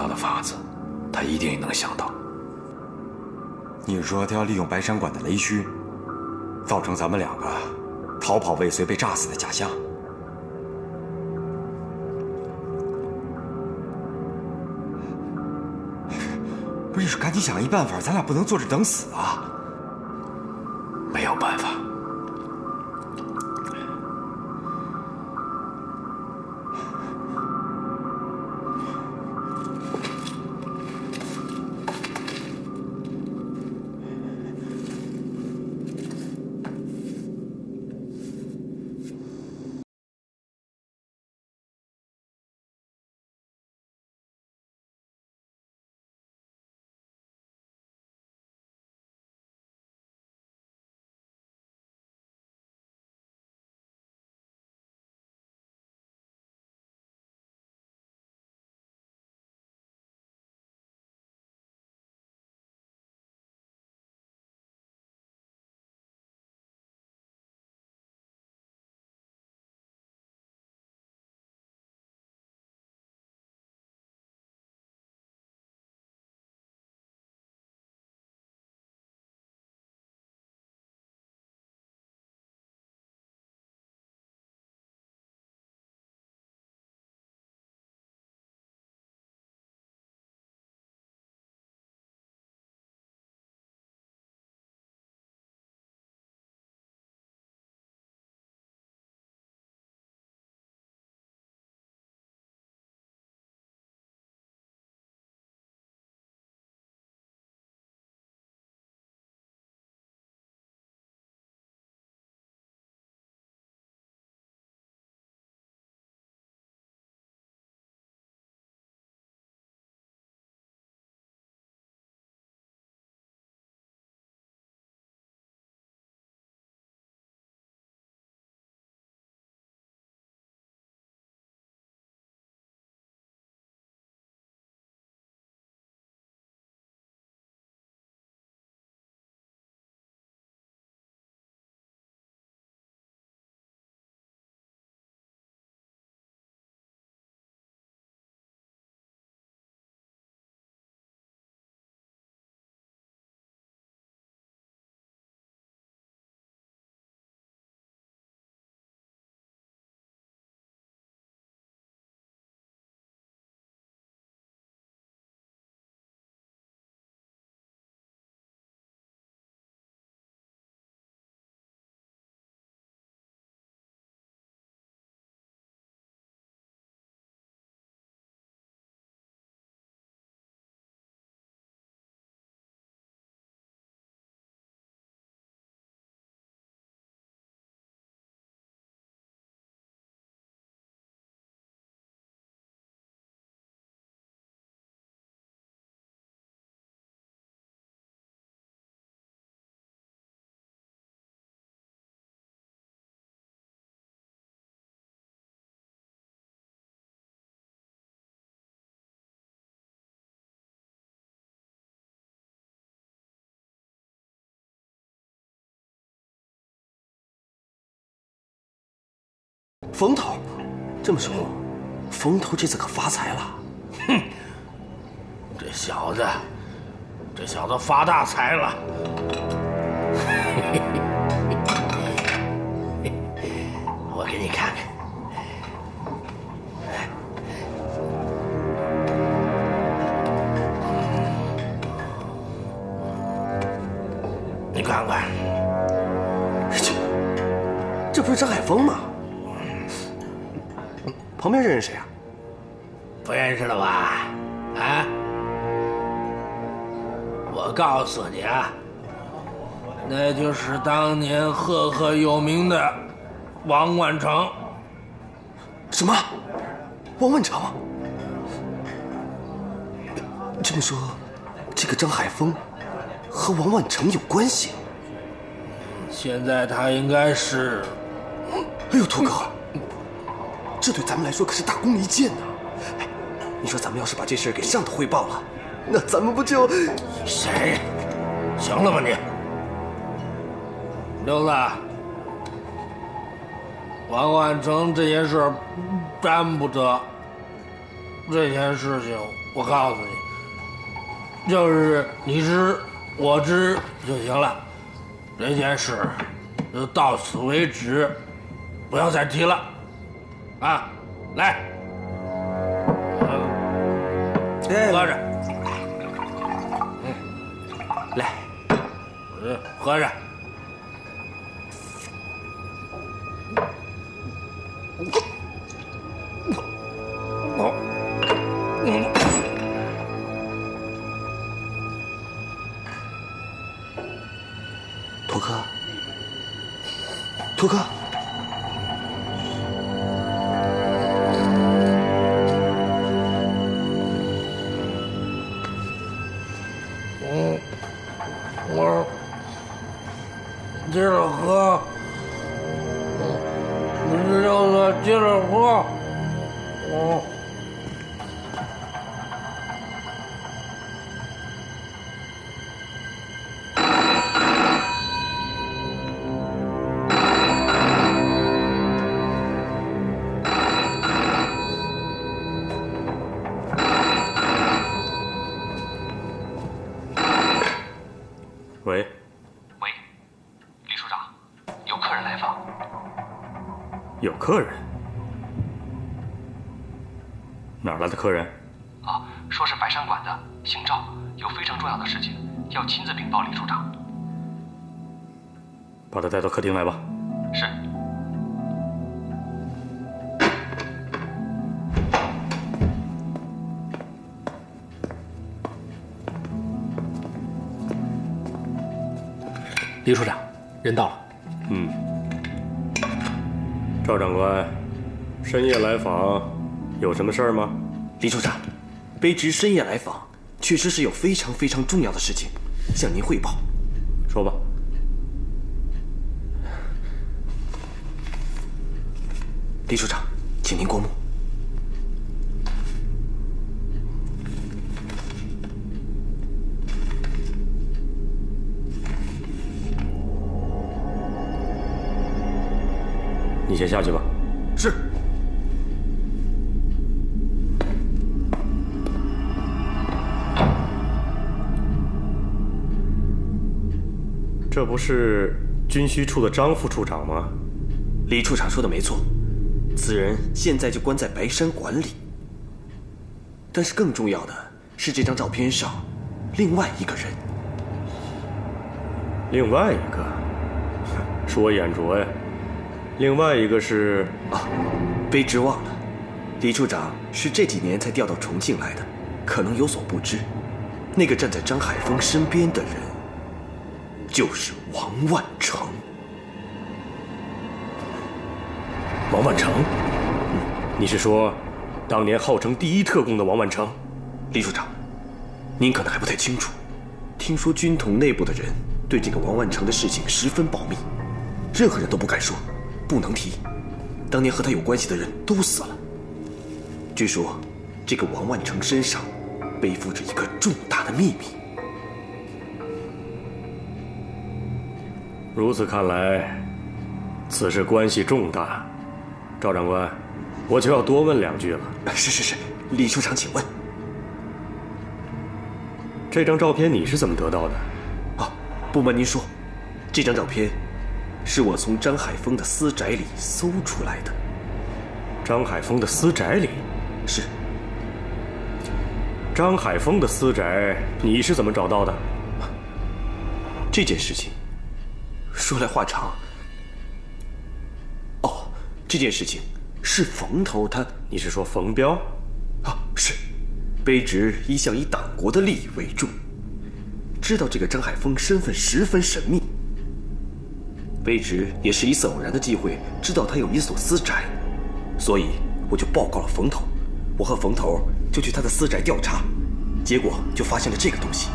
到的法子，他一定也能想到。你是说他要利用白山馆的雷区，造成咱们两个逃跑未遂被炸死的假象？不是，你说赶紧想一办法，咱俩不能坐着等死啊！没有办法。风头，这么说，冯头这次可发财了。哼，这小子，这小子发大财了。我给你看看，你看看，这这不是张海峰吗？旁边这人谁啊？不认识了吧？啊！我告诉你啊，那就是当年赫赫有名的王万成。什么？王万成？这么说，这个张海峰和王万成有关系？现在他应该是……哎呦，秃哥，这对咱们来说可是大功一件呐！哎，你说咱们要是把这事给上头汇报了，那咱们不就……谁？行了吧你，刘子，王万成这件事办不得，这件事情，我告诉你，就是你知我知就行了。这件事就到此为止，不要再提了。啊，来，喝着，嗯，来，喝着。托哥，托哥。客人？哪儿来的客人？啊，说是白山馆的，姓赵，有非常重要的事情要亲自禀报李处长。把他带到客厅来吧。是。李处长，人到了。嗯。赵长官，深夜来访，有什么事儿吗？李处长，卑职深夜来访，确实是有非常非常重要的事情向您汇报。说吧。李处长，请您过目。先下去吧。是。这不是军需处的张副处长吗？李处长说的没错，此人现在就关在白山馆里。但是更重要的是，这张照片上另外一个人。另外一个，说眼拙呀。另外一个是啊，卑职忘了，李处长是这几年才调到重庆来的，可能有所不知。那个站在张海峰身边的人，就是王万成。王万成，你是说，当年号称第一特工的王万成？李处长，您可能还不太清楚，听说军统内部的人对这个王万成的事情十分保密，任何人都不敢说。不能提，当年和他有关系的人都死了。据说，这个王万成身上背负着一个重大的秘密。如此看来，此事关系重大。赵长官，我就要多问两句了。是是是，李处长，请问，这张照片你是怎么得到的？啊，不瞒您说，这张照片。是我从张海峰的私宅里搜出来的。张海峰的私宅里，是。张海峰的私宅，你是怎么找到的？这件事情说来话长。哦，这件事情是冯头他，你是说冯彪？啊，是。卑职一向以党国的利益为重，知道这个张海峰身份十分神秘。卑职也是一次偶然的机会知道他有一所私宅，所以我就报告了冯头。我和冯头就去他的私宅调查，结果就发现了这个东西。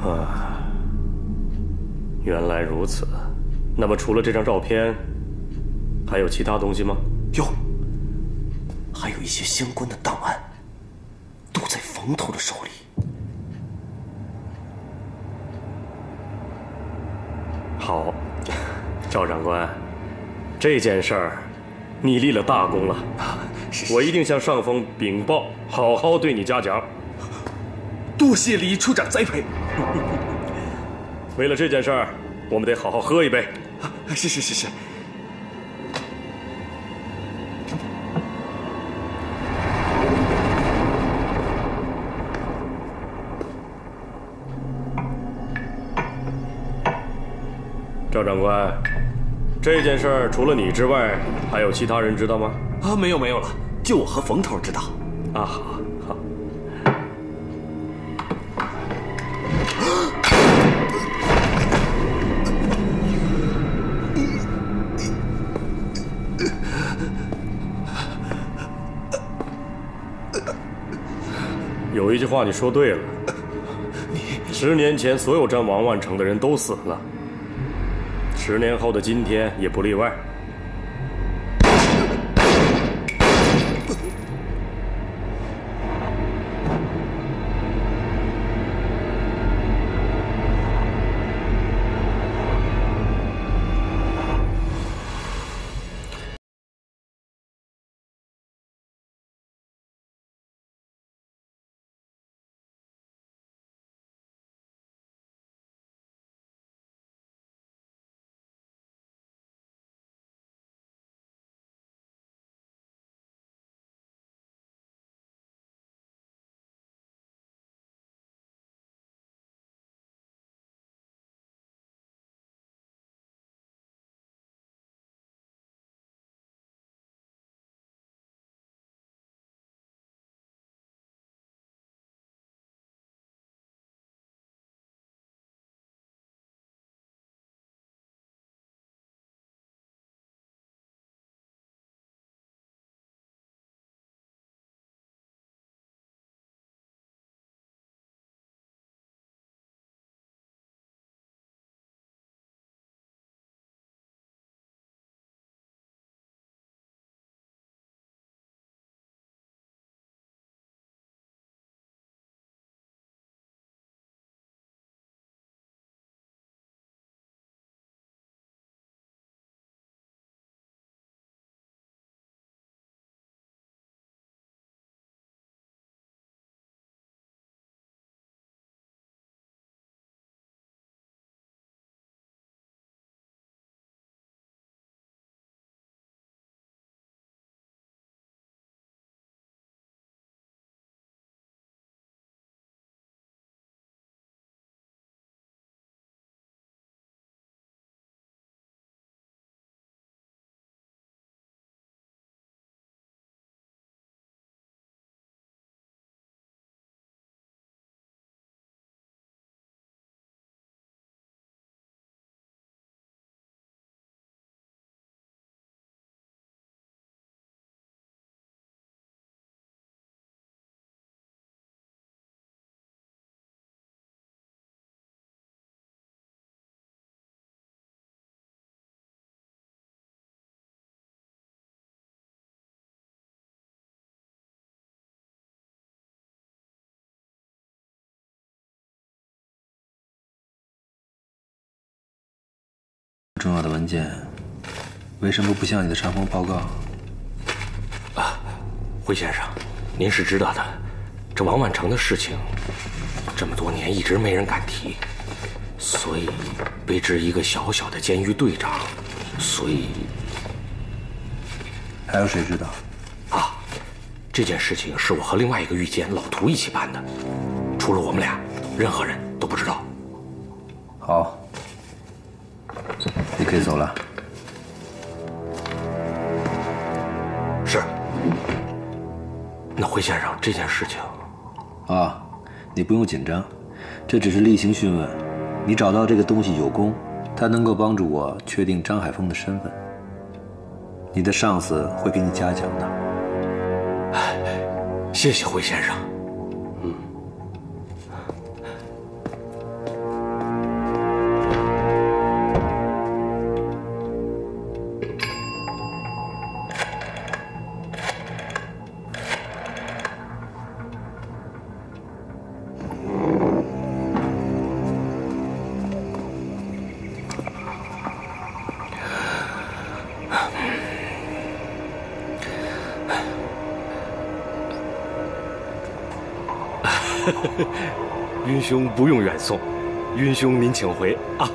啊，原来如此。那么除了这张照片，还有其他东西吗？有，还有一些相关的档案，都在冯头的手里。好，赵长官，这件事儿，你立了大功了。我一定向上峰禀报，好好对你嘉奖。多谢李处长栽培。为了这件事儿，我们得好好喝一杯。是是是是。长官，这件事儿除了你之外，还有其他人知道吗？啊，没有没有了，就我和冯头知道。啊，好，好。有一句话你说对了，十年前所有占王万成的人都死了，十年后的今天也不例外。重要的文件为什么不向你的上峰报告？啊，辉先生，您是知道的，这王万成的事情，这么多年一直没人敢提，所以卑职一个小小的监狱队长，所以还有谁知道？啊，这件事情是我和另外一个狱监老涂一起办的，除了我们俩，任何人都不知道。好。你可以走了。是。那辉先生，这件事情……啊，你不用紧张，这只是例行讯问。你找到这个东西有功，它能够帮助我确定张海峰的身份。你的上司会给你嘉奖的。谢谢辉先生。兄不用远送，云兄您请回啊。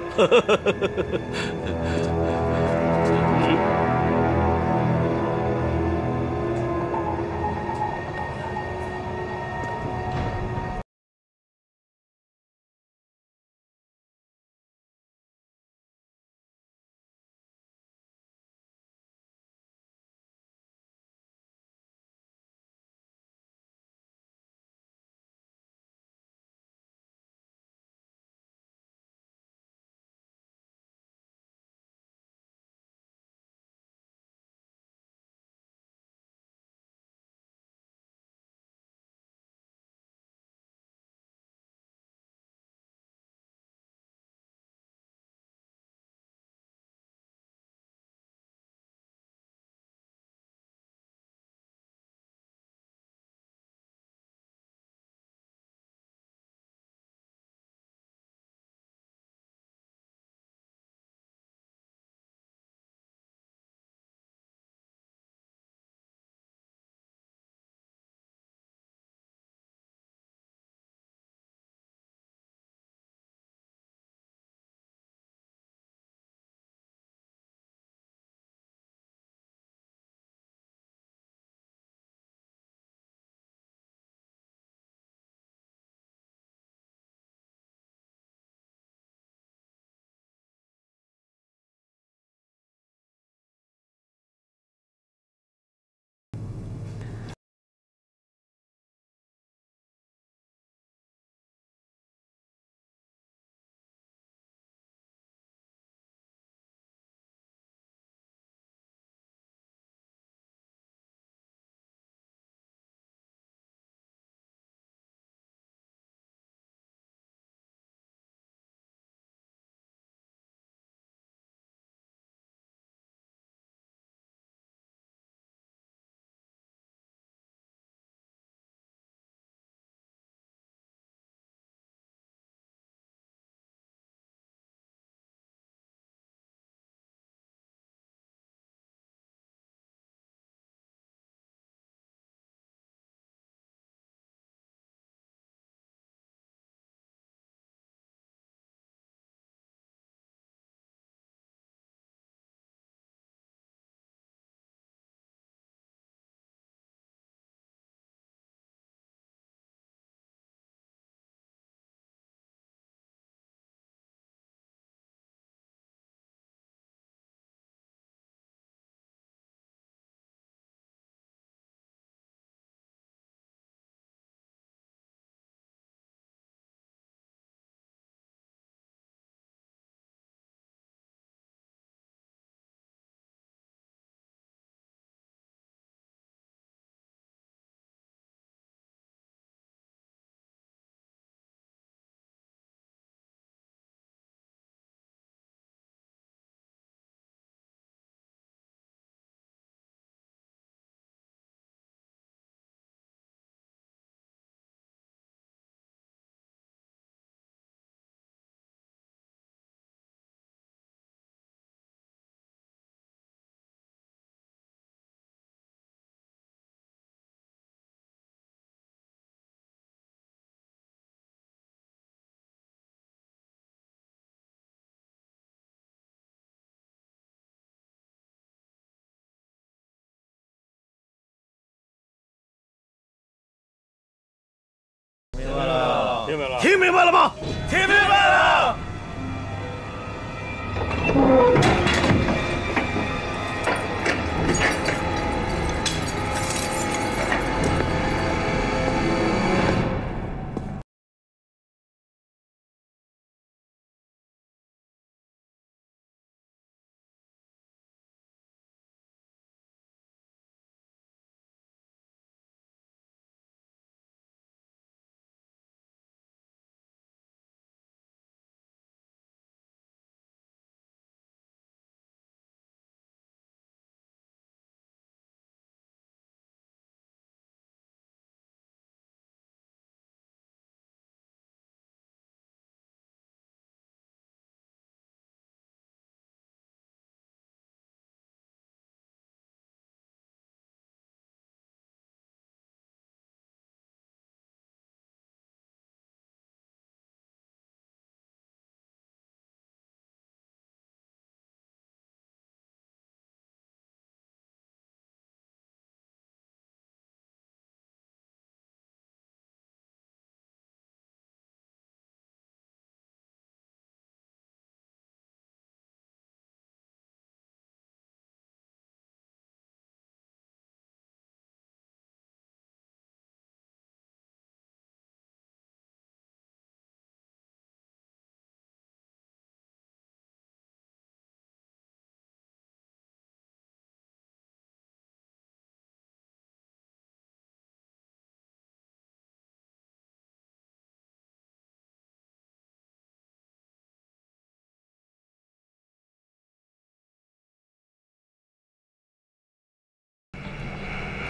听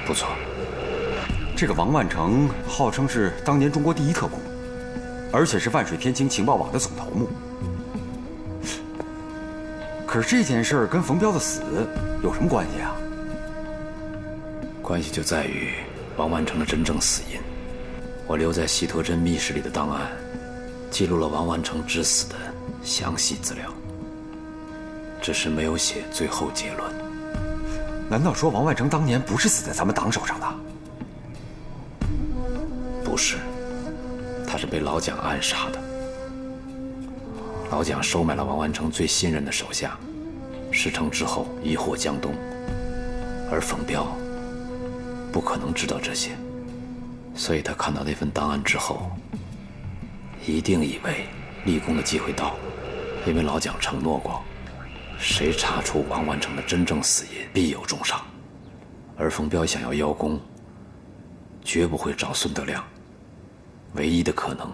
不错。这个王万成号称是当年中国第一特工，而且是万水天晴情报网的总头目。可是这件事跟冯彪的死有什么关系啊？关系就在于王万成的真正死因。我留在西陀镇密室里的档案，记录了王万成之死的详细资料，只是没有写最后结论。难道说王万成当年不是死在咱们党手上的？不是，他是被老蒋暗杀的。老蒋收买了王万成最信任的手下，事成之后一祸江东，而冯彪不可能知道这些。所以他看到那份档案之后，一定以为立功的机会到了，因为老蒋承诺过，谁查出王万成的真正死因，必有重赏。而冯彪想要邀功，绝不会找孙德亮，唯一的可能，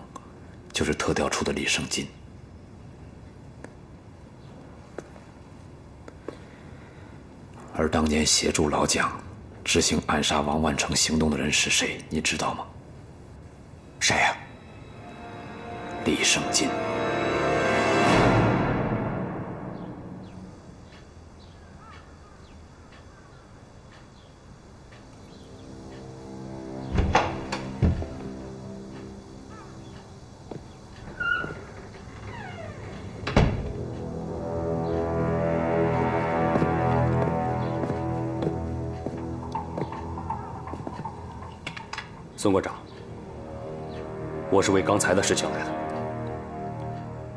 就是特调处的李胜金。而当年协助老蒋。执行暗杀王万成行动的人是谁？你知道吗？谁呀？李胜金。孙国长，我是为刚才的事情来的。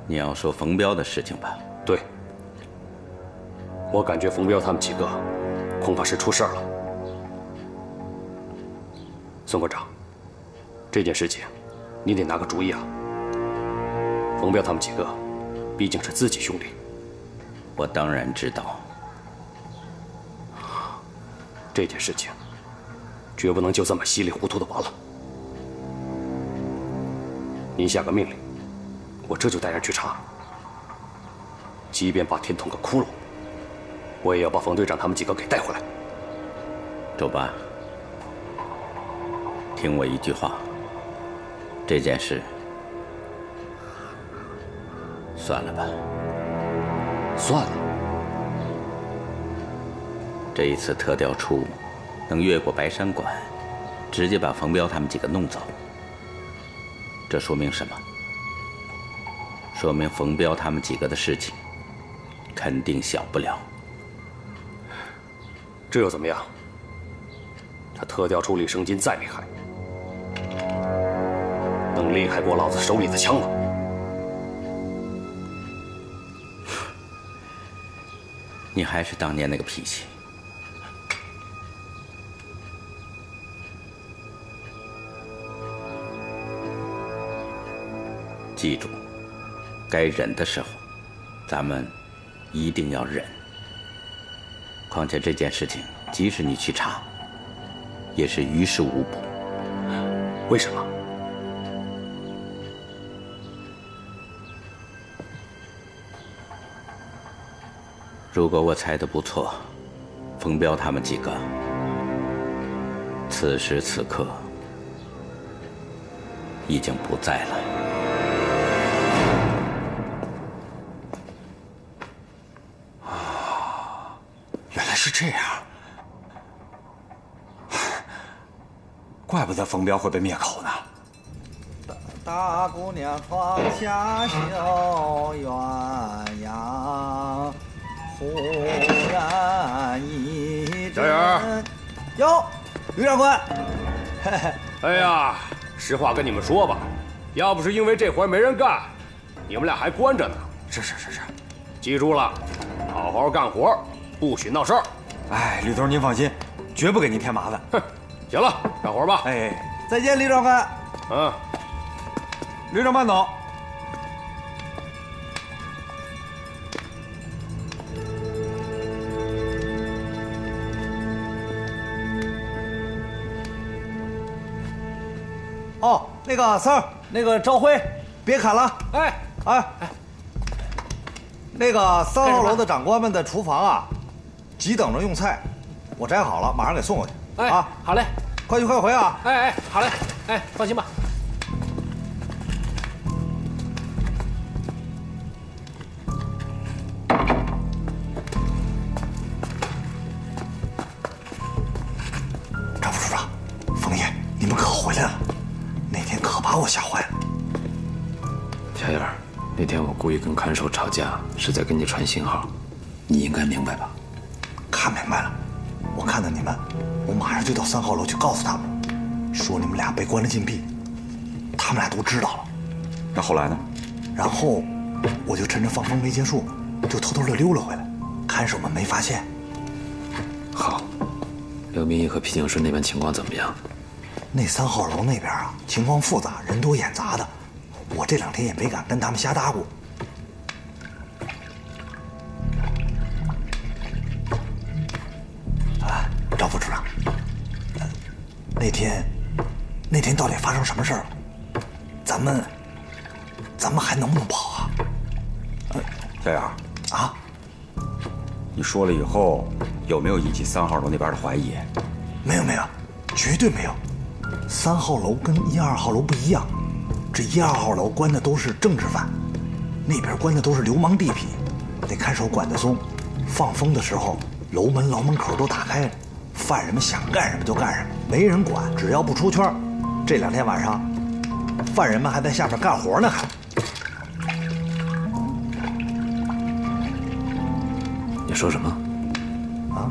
你要说冯彪的事情吧？对，我感觉冯彪他们几个恐怕是出事了。孙国长，这件事情你得拿个主意啊！冯彪他们几个毕竟是自己兄弟。我当然知道，这件事情。绝不能就这么稀里糊涂的完了。您下个命令，我这就带人去查。即便把天捅个窟窿，我也要把冯队长他们几个给带回来。周班，听我一句话，这件事算了吧。算了。这一次特调处。能越过白山馆，直接把冯彪他们几个弄走，这说明什么？说明冯彪他们几个的事情肯定小不了。这又怎么样？他特调处李生金再厉害，能厉害过老子手里的枪吗？你还是当年那个脾气。记住，该忍的时候，咱们一定要忍。况且这件事情，即使你去查，也是于事无补。为什么？如果我猜的不错，冯彪他们几个，此时此刻已经不在了。冯彪会被灭口呢。大姑娘窗下绣鸳鸯，忽然一小眼哟，吕长官。哎呀，实话跟你们说吧，要不是因为这活没人干，你们俩还关着呢。是是是是，记住了，好好干活，不许闹事儿。哎，吕头，您放心，绝不给您添麻烦。哼，行了，干活吧。哎，再见，李长官。嗯，旅长慢走。哦，那个三儿，那个朝辉，别砍了。哎哎哎，那个三号楼的长官们的厨房啊。急等着用菜，我摘好了，马上给送过去。哎啊，好嘞，快去快回啊！哎哎，好嘞，哎，放心吧。张副处长，冯爷，你们可回来了？那天可把我吓坏了。小燕儿，那天我故意跟看守吵架，是在跟你传信号，你应该明白吧？就到三号楼去告诉他们，说你们俩被关了禁闭。他们俩都知道了。那后来呢？然后我就趁着放风没结束，就偷偷的溜了回来，看守们没发现。好，刘明义和皮景顺那边情况怎么样？那三号楼那边啊，情况复杂，人多眼杂的，我这两天也没敢跟他们瞎搭咕。那天，那天到底发生什么事儿了？咱们，咱们还能不能跑啊？小杨，啊，你说了以后，有没有引起三号楼那边的怀疑？没有没有，绝对没有。三号楼跟一二号楼不一样，这一二号楼关的都是政治犯，那边关的都是流氓地痞，得看守管得松。放风的时候，楼门、牢门口都打开了，犯人们想干什么就干什么，没人管，只要不出圈。这两天晚上，犯人们还在下面干活呢，还。你说什么？啊？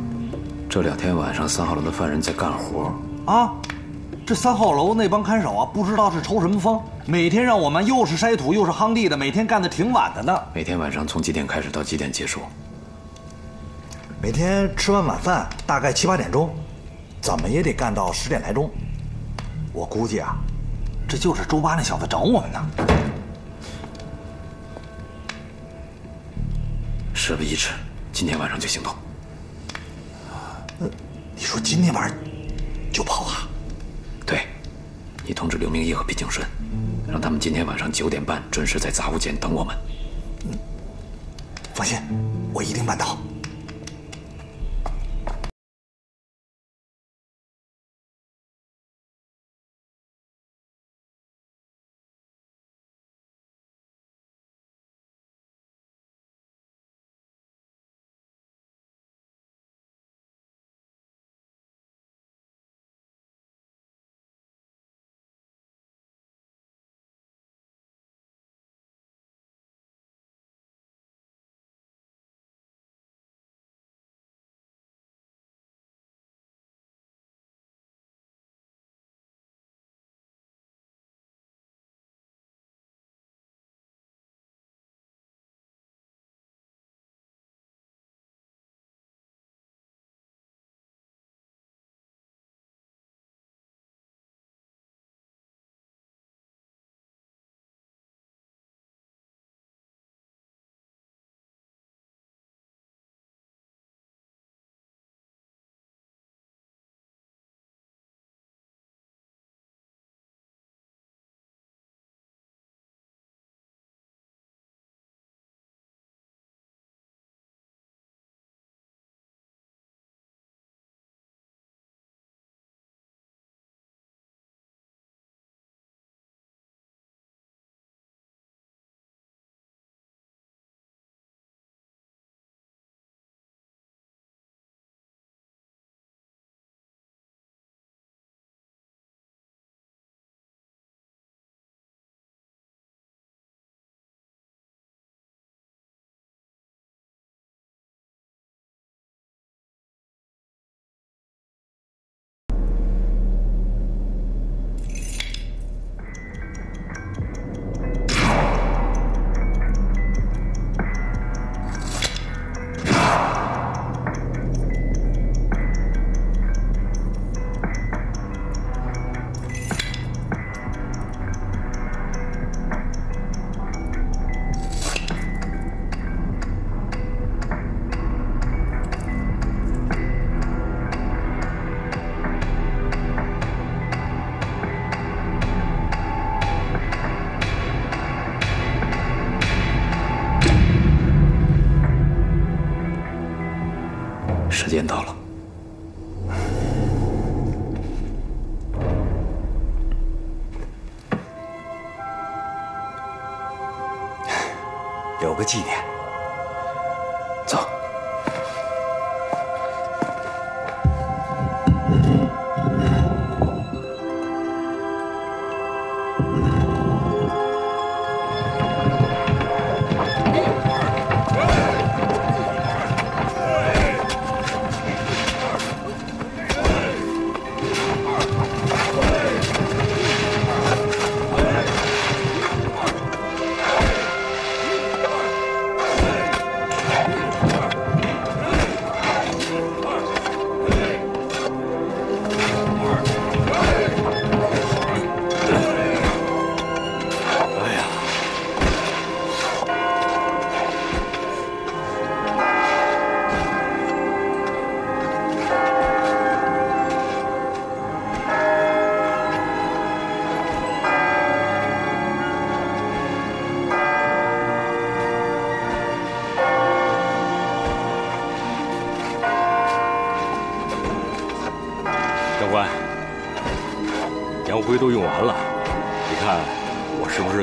这两天晚上三号楼的犯人在干活。啊，这三号楼那帮看守啊，不知道是抽什么风，每天让我们又是筛土又是夯地的，每天干的挺晚的呢。每天晚上从几点开始到几点结束？每天吃完晚饭大概七八点钟，怎么也得干到十点来钟。我估计啊，这就是周八那小子找我们呢。事不宜迟，今天晚上就行动。你说今天晚上就跑啊？对，你通知刘明义和毕景顺，让他们今天晚上九点半准时在杂物间等我们。放心，我一定办到。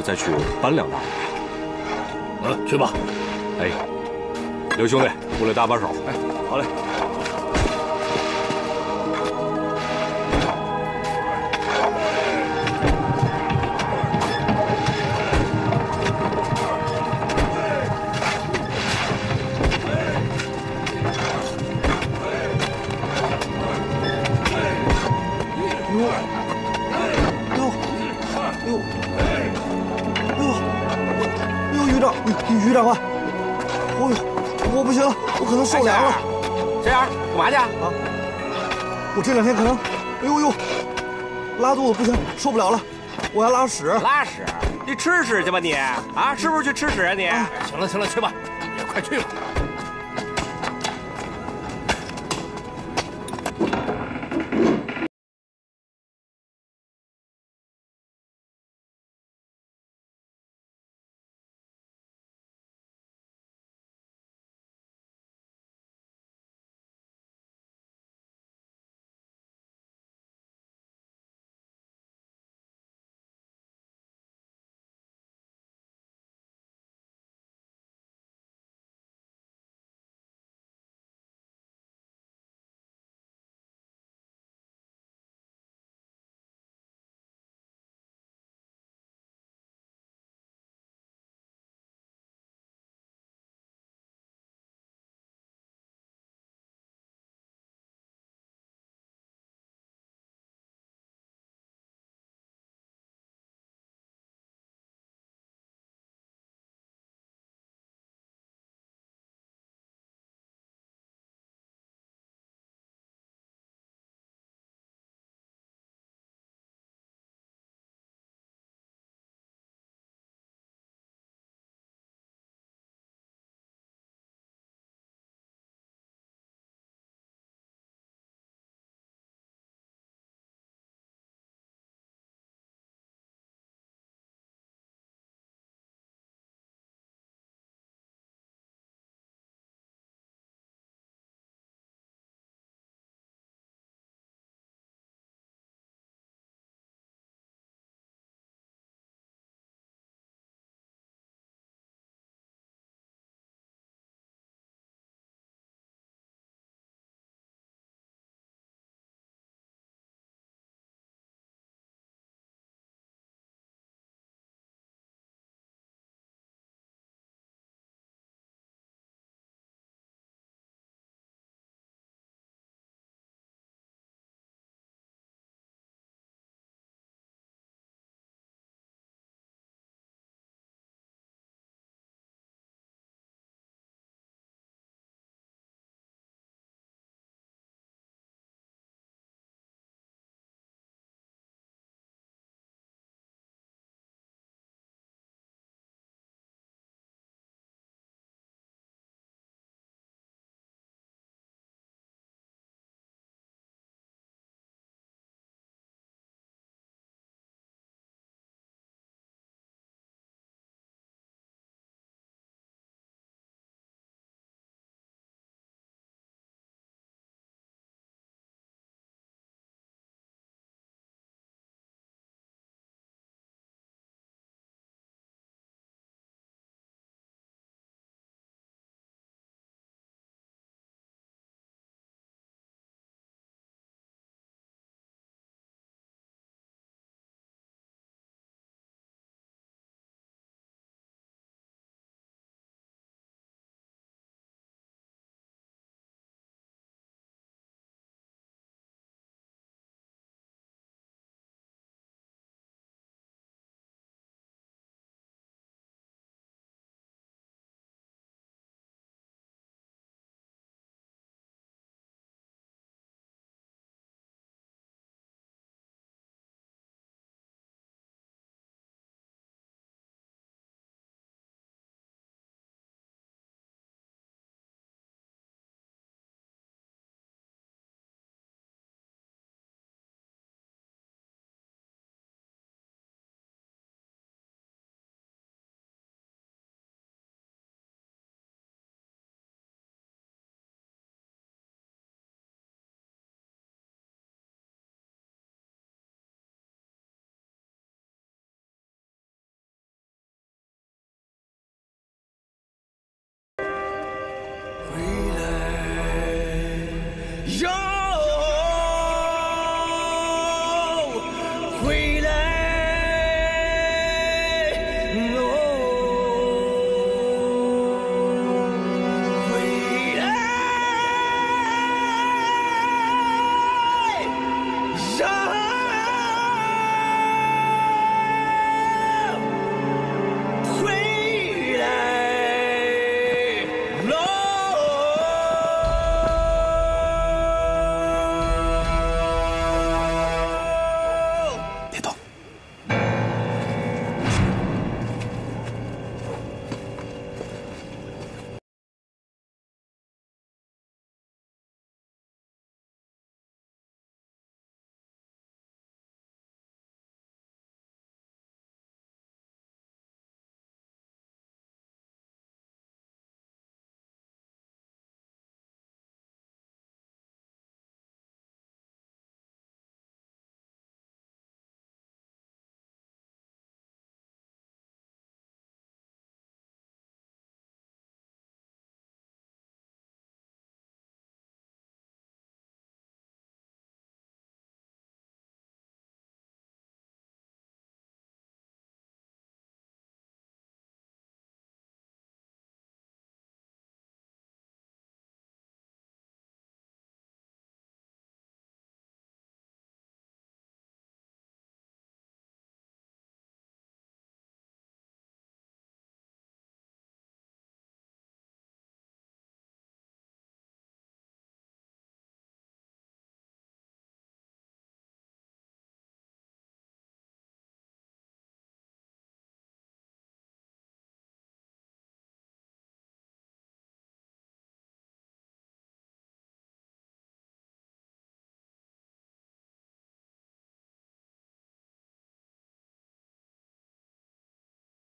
再去搬两大把？嗯，去吧。哎，刘兄弟，过来搭把手。哎，好嘞。嘛去？啊，我这两天可能，哎呦呦，拉肚子不行，受不了了，我要拉屎。拉屎？你吃屎去吧你！啊，是不是去吃屎啊你？行了行了，去吧，也快去吧。